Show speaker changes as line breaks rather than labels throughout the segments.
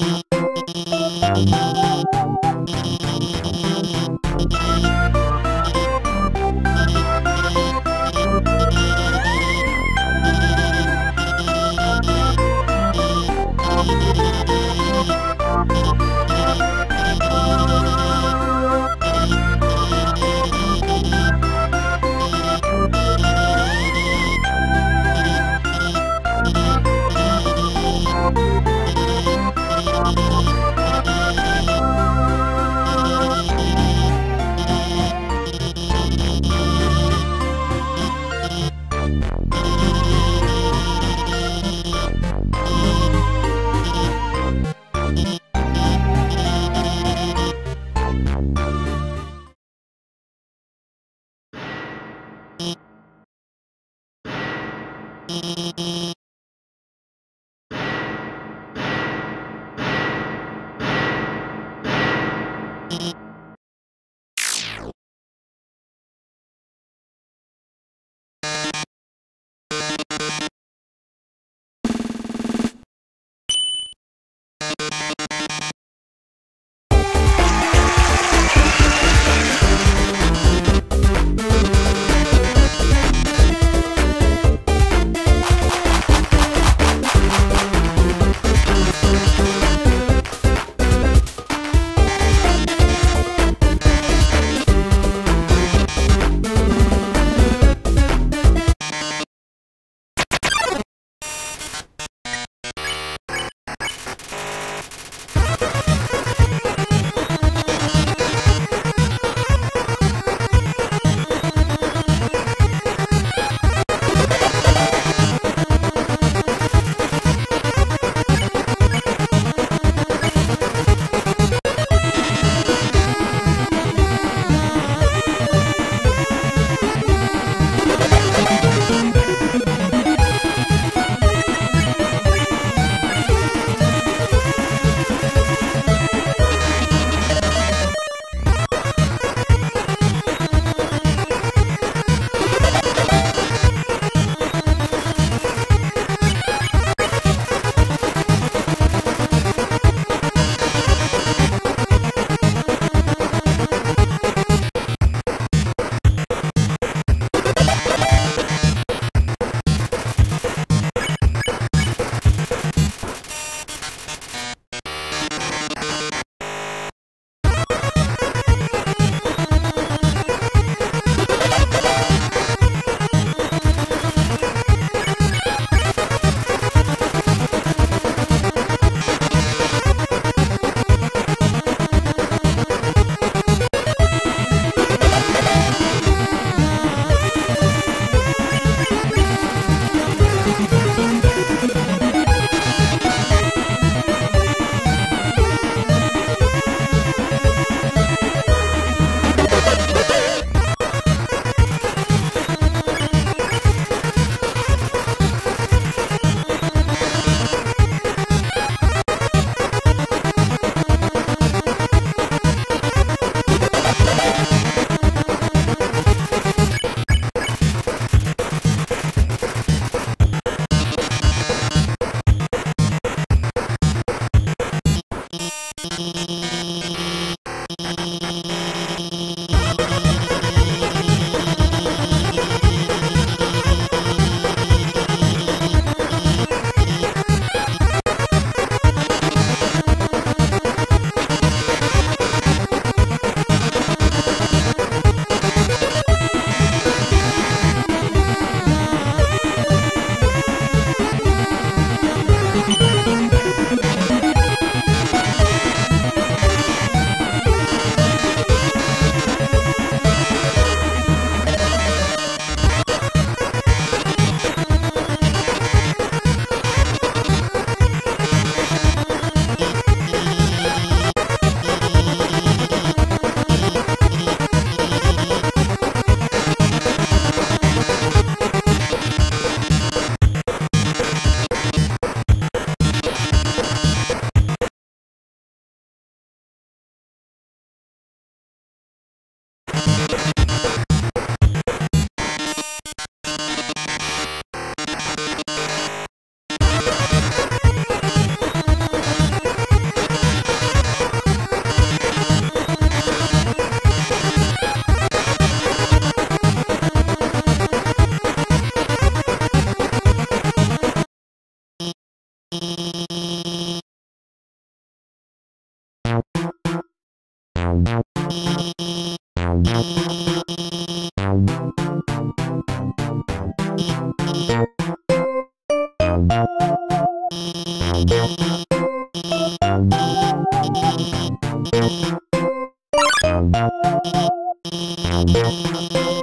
Thank you. Thank you.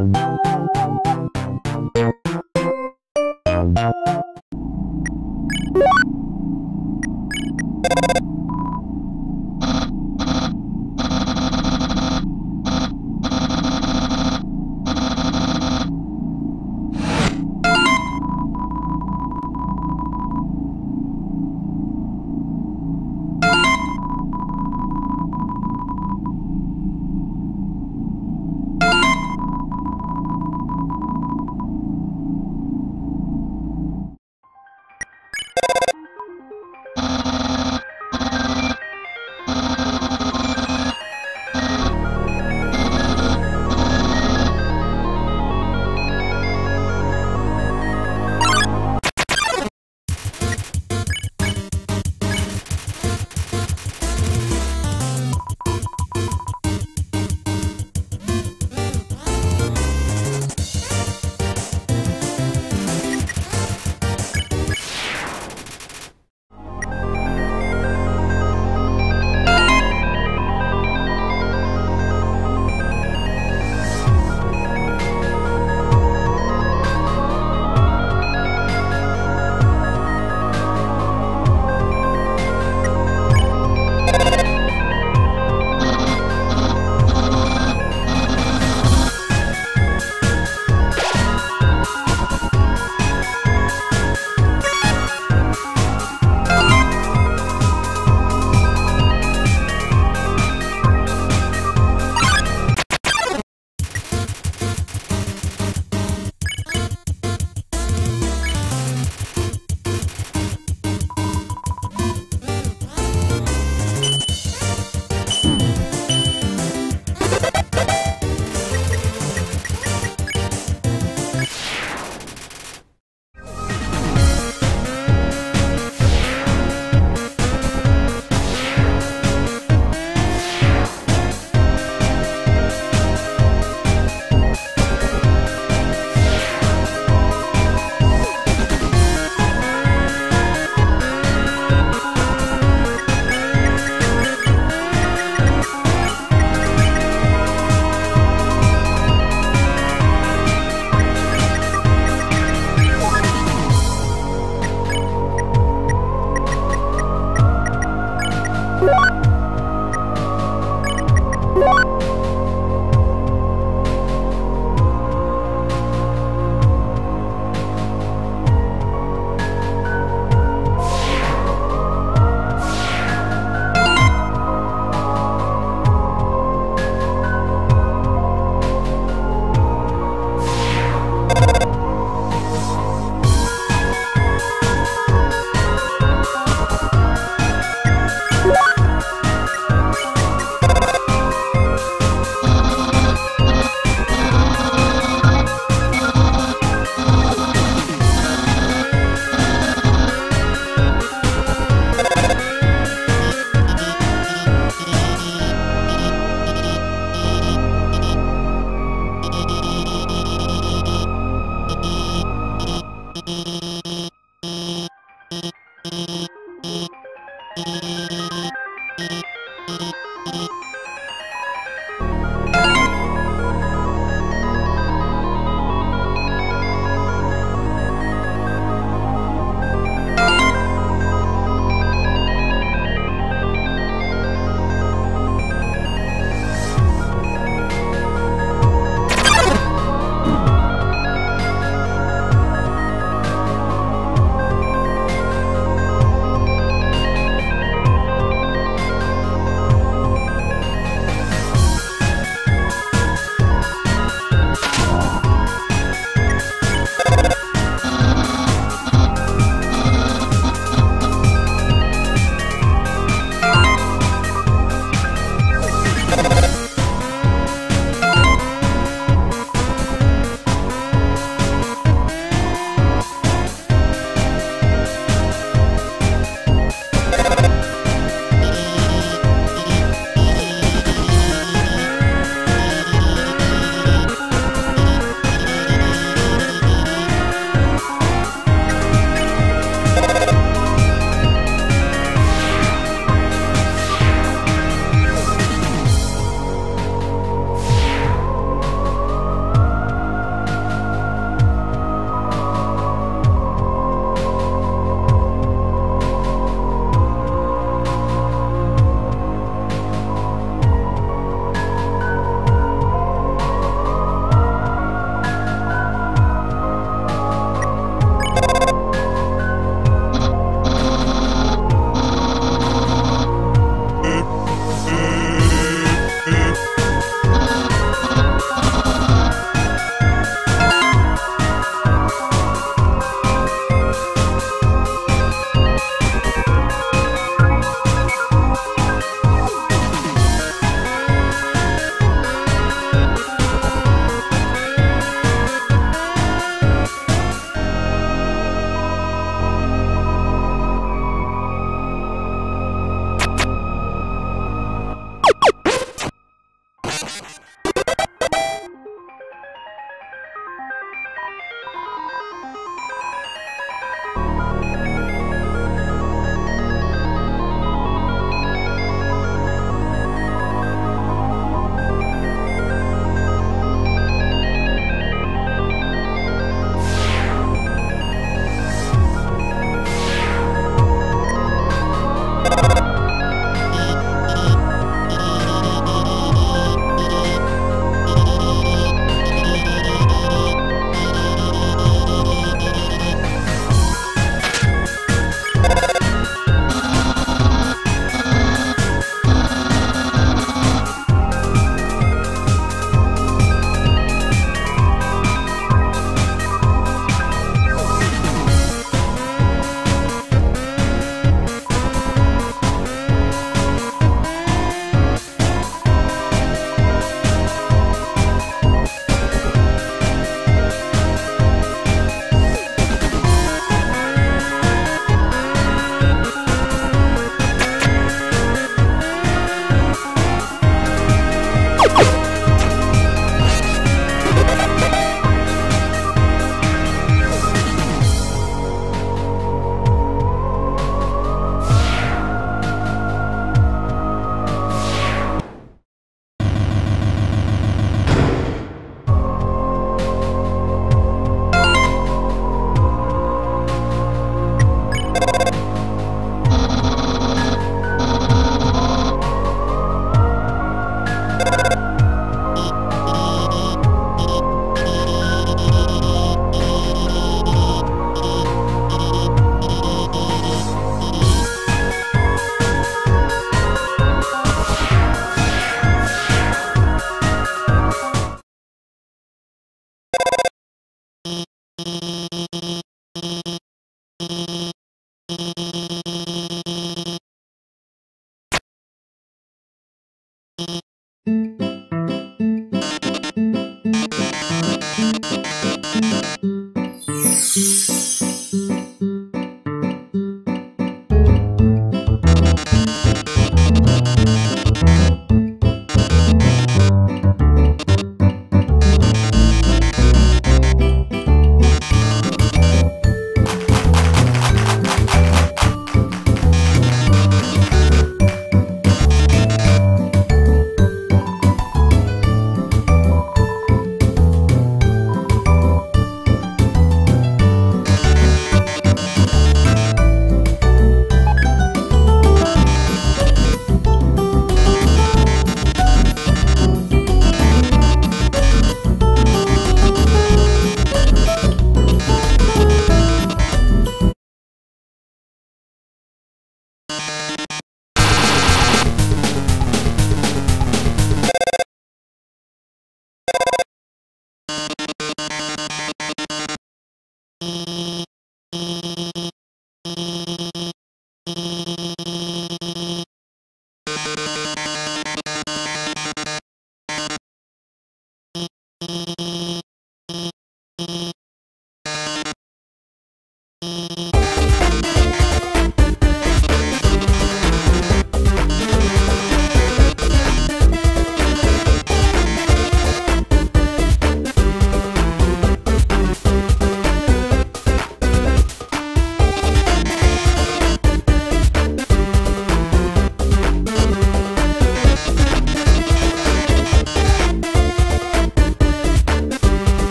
Música